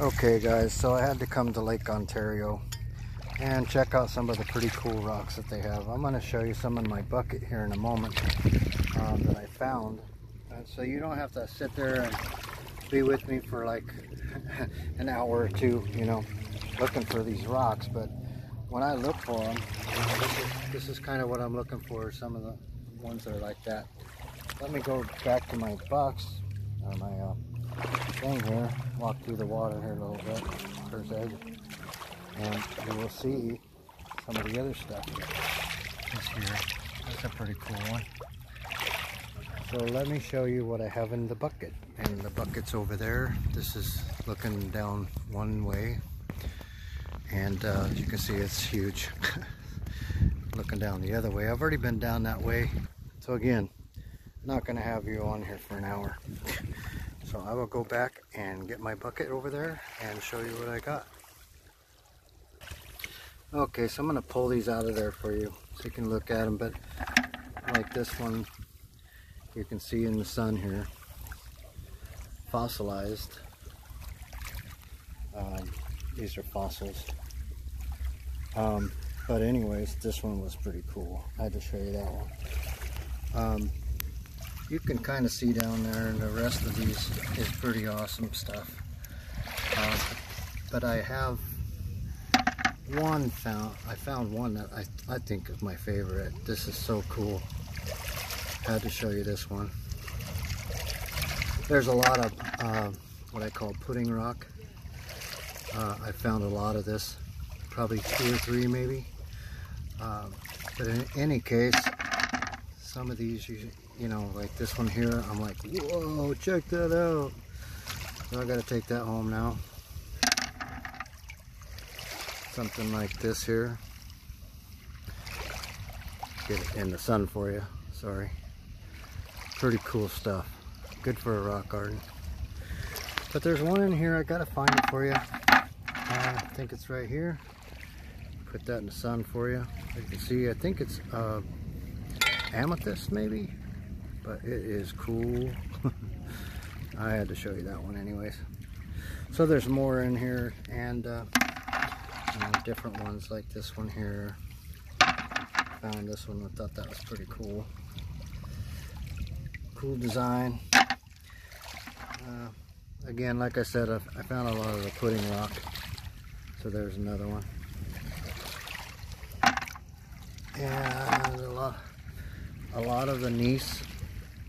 Okay guys, so I had to come to Lake Ontario and check out some of the pretty cool rocks that they have. I'm going to show you some in my bucket here in a moment um, that I found. And so you don't have to sit there and be with me for like an hour or two, you know, looking for these rocks. But when I look for them, this is, this is kind of what I'm looking for, some of the ones that are like that. Let me go back to my box, or my uh, thing here, walk through the water here a little bit, first edge, and you will see some of the other stuff this here. That's a pretty cool one. So let me show you what I have in the bucket. And the bucket's over there. This is looking down one way. And uh, as you can see, it's huge. looking down the other way. I've already been down that way. So again, not gonna have you on here for an hour. So I will go back and get my bucket over there and show you what I got. Okay, so I'm going to pull these out of there for you so you can look at them. But like this one, you can see in the sun here, fossilized. Um, these are fossils. Um, but anyways, this one was pretty cool. I had to show you that one. Um, you can kind of see down there and the rest of these is pretty awesome stuff. Uh, but I have one found I found one that I, I think is my favorite. This is so cool. Had to show you this one. There's a lot of uh, what I call pudding rock. Uh, I found a lot of this probably two or three maybe. Um, but in any case some of these you you know, like this one here, I'm like, whoa, check that out. So I gotta take that home now. Something like this here. Get it in the sun for you, sorry. Pretty cool stuff. Good for a rock garden. But there's one in here, I gotta find it for you. Uh, I think it's right here. Put that in the sun for you. You can see, I think it's uh, amethyst maybe but it is cool. I had to show you that one anyways. So there's more in here and uh, different ones like this one here. Found this one, I thought that was pretty cool. Cool design. Uh, again, like I said, I've, I found a lot of the pudding rock. So there's another one. And a lot, a lot of the gneiss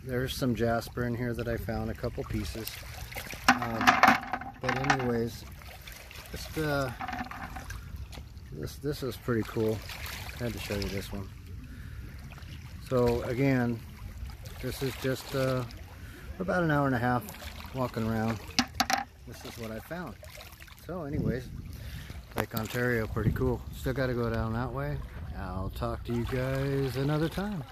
there's some jasper in here that I found, a couple pieces. Um, but anyways, just, uh, this, this is pretty cool. I had to show you this one. So again, this is just uh, about an hour and a half walking around. This is what I found. So anyways, Lake Ontario, pretty cool. Still got to go down that way. I'll talk to you guys another time.